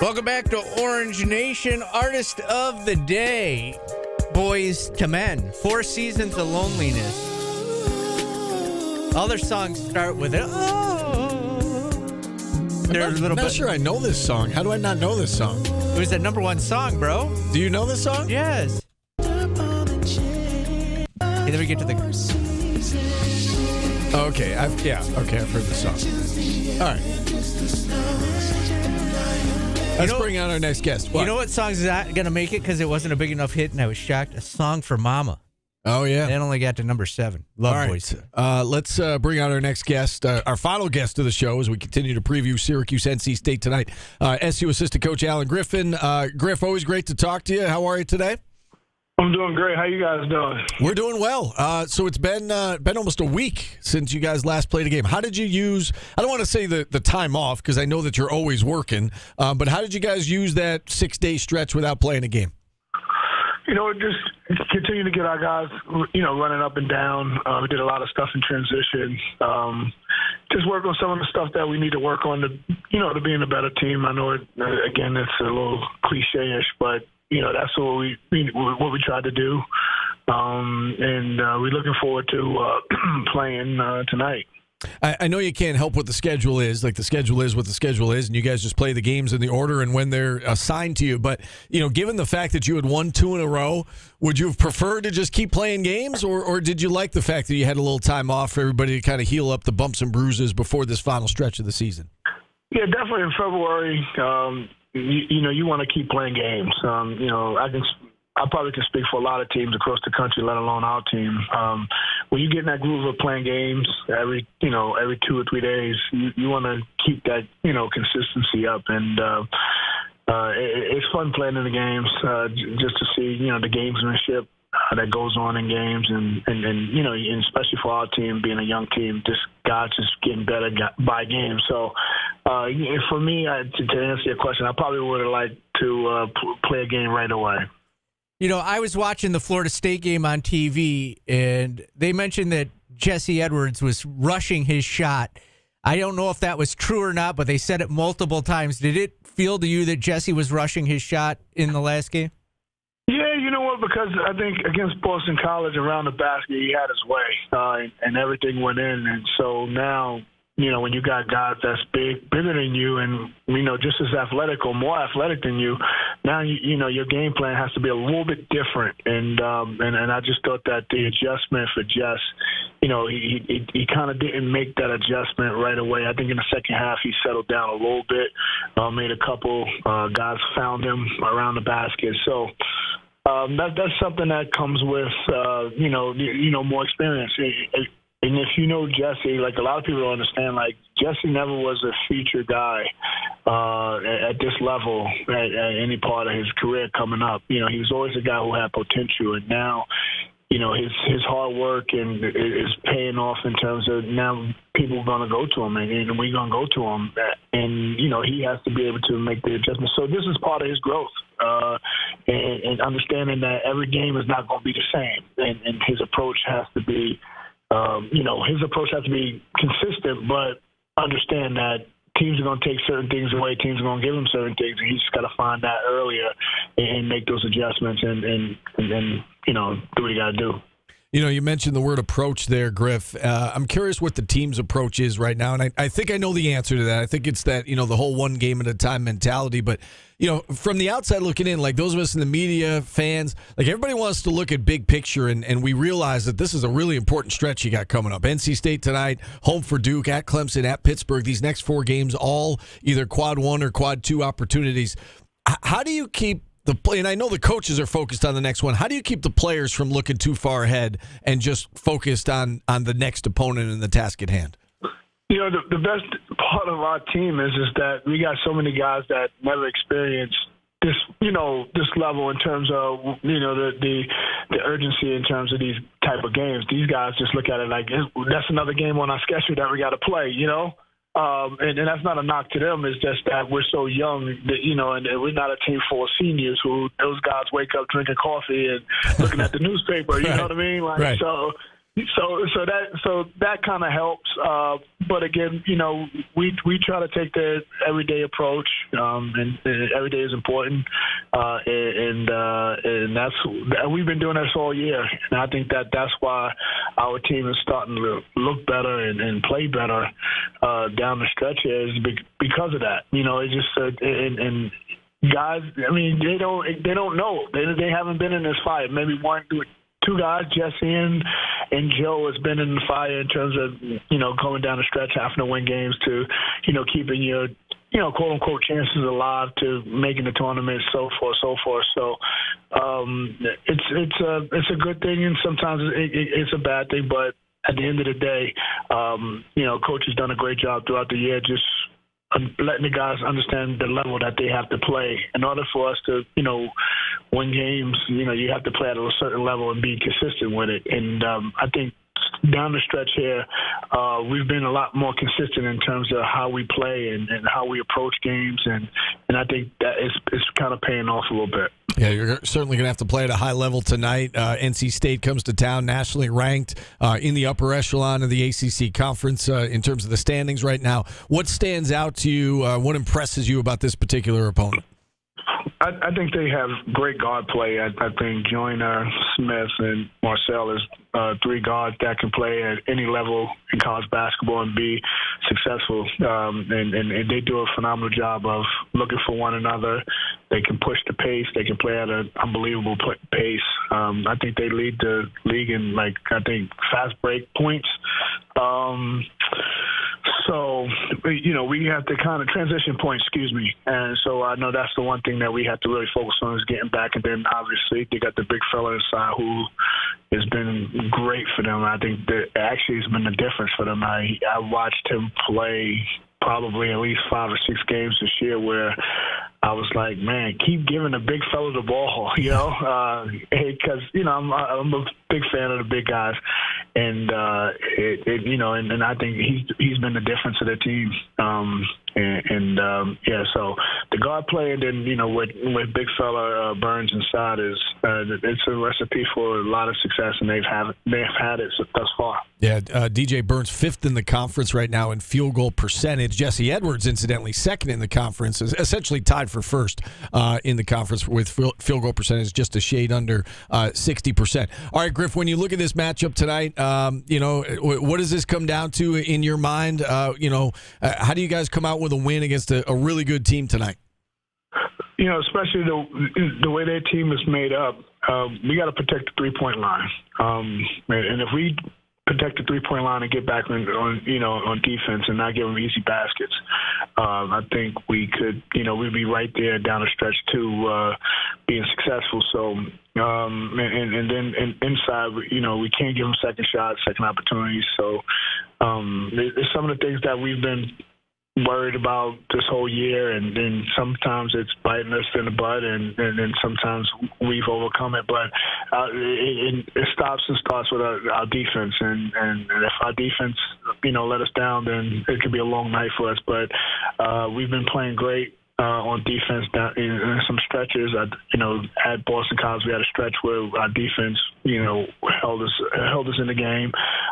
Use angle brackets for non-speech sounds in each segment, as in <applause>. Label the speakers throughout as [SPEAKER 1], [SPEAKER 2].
[SPEAKER 1] Welcome back to Orange Nation Artist of the Day. Boyz II Men. Four seasons of loneliness. All their songs start with it. Oh. They're a
[SPEAKER 2] I'm
[SPEAKER 1] little
[SPEAKER 2] not
[SPEAKER 1] bit.
[SPEAKER 2] sure I know this song. How do I not know this song?
[SPEAKER 1] It was a number one song, bro.
[SPEAKER 2] Do you know this song?
[SPEAKER 1] Yes. Hey, let me get to the.
[SPEAKER 2] Okay, I've, yeah, okay, I've heard the song. All right. Let's
[SPEAKER 1] know-
[SPEAKER 2] bring on our next guest. What?
[SPEAKER 1] You know what song's not going to make it because it wasn't a big enough hit, and I was shocked? A song for Mama.
[SPEAKER 2] Oh yeah.
[SPEAKER 1] It only got to number seven. Love
[SPEAKER 2] All right.
[SPEAKER 1] Boys.
[SPEAKER 2] Uh, let's uh, bring out our next guest, uh, our final guest of the show as we continue to preview Syracuse NC State tonight. Uh, SU assistant coach Allen Griffin. Uh, Griff, always great to talk to you. How are you today?
[SPEAKER 3] I'm doing great. How you guys doing?
[SPEAKER 2] We're doing well. Uh, so it's been uh, been almost a week since you guys last played a game. How did you use? I don't want to say the, the time off because I know that you're always working. Uh, but how did you guys use that six day stretch without playing a game?
[SPEAKER 3] You know, just continue to get our guys, you know, running up and down. Uh, we did a lot of stuff in transition. Um, just work on some of the stuff that we need to work on to, you know, to being a better team. I know, it, again, it's a little cliche-ish, but you know, that's what we, what we tried to do. Um, and uh, we're looking forward to uh, <clears throat> playing uh, tonight.
[SPEAKER 2] I, I know you can't help what the schedule is. Like the schedule is what the schedule is, and you guys just play the games in the order and when they're assigned to you. But you know, given the fact that you had won two in a row, would you have preferred to just keep playing games, or or did you like the fact that you had a little time off for everybody to kind of heal up the bumps and bruises before this final stretch of the season?
[SPEAKER 3] Yeah, definitely in February. Um, you, you know, you want to keep playing games. Um, you know, I can. I probably can speak for a lot of teams across the country, let alone our team. Um, when you get in that groove of playing games every, you know, every two or three days, you, you want to keep that, you know, consistency up. And uh, uh, it, it's fun playing in the games uh, just to see, you know, the gamesmanship uh, that goes on in games, and, and and you know, and especially for our team being a young team, just guys just getting better by game. So, uh, for me, I, to, to answer your question, I probably would have liked to uh, play a game right away.
[SPEAKER 1] You know, I was watching the Florida State game on TV, and they mentioned that Jesse Edwards was rushing his shot. I don't know if that was true or not, but they said it multiple times. Did it feel to you that Jesse was rushing his shot in the last game?
[SPEAKER 3] Know? Because I think against Boston College around the basket, he had his way, uh, and, and everything went in. And so now, you know, when you got guys that's big, bigger than you, and you know, just as athletic or more athletic than you, now you, you know your game plan has to be a little bit different. And um, and and I just thought that the adjustment for Jess, you know, he he, he kind of didn't make that adjustment right away. I think in the second half he settled down a little bit, uh, made a couple uh, guys found him around the basket. So. Um, that that's something that comes with uh, you know you, know more experience. And if you know Jesse, like a lot of people don't understand, like Jesse never was a feature guy uh, at, this level at, at any part of his career coming up. You know, he was always a guy who had potential, and now you know his his hard work and is paying off in terms of now people are going to go to him and, and we're going to go to him and you know he has to be able to make the adjustment so this is part of his growth uh and, and understanding that every game is not going to be the same and, and his approach has to be um you know his approach has to be consistent but understand that teams are going to take certain things away. Teams are going to give him certain things, and he's just got to find that earlier and make those adjustments and and and then you know do what he got to do.
[SPEAKER 2] You know, you mentioned the word approach there, Griff. Uh, I'm curious what the team's approach is right now, and I, I think I know the answer to that. I think it's that you know the whole one game at a time mentality. But you know, from the outside looking in, like those of us in the media, fans, like everybody wants to look at big picture, and, and we realize that this is a really important stretch you got coming up. NC State tonight, home for Duke, at Clemson, at Pittsburgh. These next four games, all either quad one or quad two opportunities. How do you keep the play, and I know the coaches are focused on the next one. How do you keep the players from looking too far ahead and just focused on on the next opponent and the task at hand?
[SPEAKER 3] You know, the, the best part of our team is is that we got so many guys that never experienced this, you know, this level in terms of you know the the, the urgency in terms of these type of games. These guys just look at it like that's another game on our schedule that we got to play. You know. Um, and, and that's not a knock to them. It's just that we're so young that, you know, and we're not a team full of seniors who those guys wake up drinking coffee and looking at the newspaper. You <laughs>
[SPEAKER 2] Right.
[SPEAKER 3] know what I mean? Like,
[SPEAKER 2] Right.
[SPEAKER 3] so, so so that so that kind of helps. Uh, but again, you know, we we try to take the everyday approach, um, and, and every day is important, uh, and uh, and that's we've been doing this all year, and I think that that's why our team is starting to look better and, and play better uh, down the stretch is because of that. You know, it just uh, and, and guys. I mean, they don't they don't know. They they haven't been in this fight. Maybe one two guys, Jesse and and Joe, has been in the fire in terms of you know going down the stretch, having to win games to you know keeping your you know quote unquote chances alive to making the tournament, so forth, so forth. So um, it's it's a it's a good thing, and sometimes it, it, it's a bad thing, but at the end of the day, um, you know, coach has done a great job throughout the year, just letting the guys understand the level that they have to play. In order for us to, you know, win games, you know, you have to play at a certain level and be consistent with it. And um, I think down the stretch here, uh, we've been a lot more consistent in terms of how we play and, and how we approach games, and and I think that is is kind of paying off a little bit.
[SPEAKER 2] Yeah, you're certainly going to have to play at a high level tonight. Uh, NC State comes to town, nationally ranked uh, in the upper echelon of the ACC conference uh, in terms of the standings right now. What stands out to you? Uh, what impresses you about this particular opponent?
[SPEAKER 3] I, I think they have great guard play. I, I think Joiner, Smith, and Morsell is uh, three guards that can play at any level in college basketball and be successful. Um, and, and, and they do a phenomenal job of looking for one another. They can push the pace. They can play at an unbelievable pace. Um, I think they lead the league in like I think fast break points. Um, so, you know, we have to kind of transition point, excuse me. And so I know that's the one thing that we have to really focus on is getting back. And then obviously they got the big fella inside who has been great for them. I think that actually has been the difference for them. I, I watched him play probably at least five or six games this year where I was like, man, keep giving the big fella the ball, <laughs> you know, because uh, you know I'm I'm a big fan of the big guys, and uh, it, it you know, and, and I think he's he's been the difference of the team. Um, and, and um, yeah, so the guard play, and then you know with with big fella uh, Burns inside is uh, it's a recipe for a lot of success, and they've have they've had it thus far.
[SPEAKER 2] Yeah, uh, DJ Burns fifth in the conference right now in field goal percentage. Jesse Edwards, incidentally, second in the conference, is essentially tied for first uh, in the conference with field goal percentage, just a shade under uh, sixty percent. All right, Griff, when you look at this matchup tonight, um, you know what does this come down to in your mind? Uh, you know, how do you guys come out with a win against a, a really good team tonight?
[SPEAKER 3] You know, especially the the way their team is made up, uh, we got to protect the three point line. Um, and if we protect the three point line and get back on, on, you know on defense and not give them easy baskets, um, I think we could you know we'd be right there down the stretch to uh, being successful. So um, and, and then in, inside you know we can't give them second shots, second opportunities. So um, it's some of the things that we've been worried about this whole year, and then sometimes it's biting us in the butt, and, and then sometimes we've overcome it. But uh, it, it stops and starts with our, our defense, and, and if our defense, you know, let us down, then it could be a long night for us. But uh, we've been playing great. Uh, on defense down in, in some stretches. I, you know, at Boston College, we had a stretch where our defense, you know, held us held us in the game.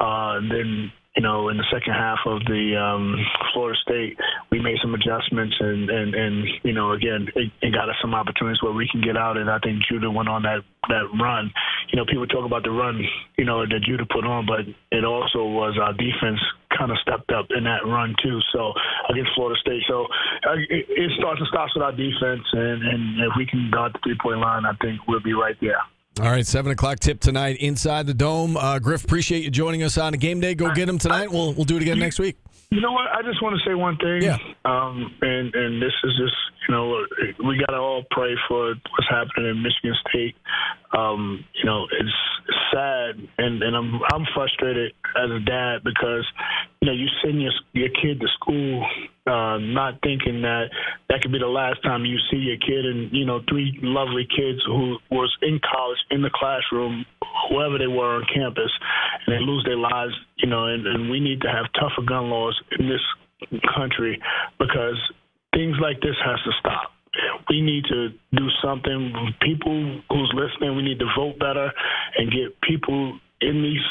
[SPEAKER 3] Uh, and then you know, in the second half of the um, Florida State, we made some adjustments, and and and you know, again, it, it got us some opportunities where we can get out. And I think Judah went on that that run. You know, people talk about the run, you know, that Judah put on, but it also was our defense kind of stepped up in that run too. So against Florida State, so uh, it, it starts and stops with our defense, and and if we can guard the three point line, I think we'll be right there.
[SPEAKER 2] All right, seven o'clock tip tonight inside the dome. Uh, Griff, appreciate you joining us on a game day. Go get them tonight. We'll we'll do it again next week.
[SPEAKER 3] You know what? I just want to say one thing.
[SPEAKER 2] Yeah.
[SPEAKER 3] Um, and and this is just you know we got to all pray for what's happening in Michigan State. Um, you know it's sad, and and I'm I'm frustrated as a dad because you know you send your your kid to school uh, not thinking that that could be the last time you see your kid. And you know three lovely kids who was in college in the classroom whoever they were on campus and they lose their lives you know and, and we need to have tougher gun laws in this country because things like this has to stop we need to do something people who's listening we need to vote better and get people in these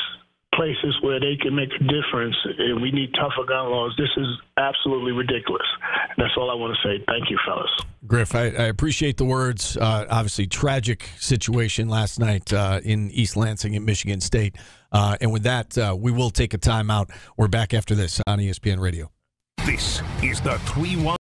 [SPEAKER 3] places where they can make a difference. And we need tougher gun laws. This is absolutely ridiculous. And that's all I want to say. Thank you, fellas.
[SPEAKER 2] Griff, I, I appreciate the words. Uh, obviously, tragic situation last night uh, in East Lansing at Michigan State. Uh, and with that, uh, we will take a timeout. We're back after this on ESPN Radio.
[SPEAKER 4] This is the 3 1.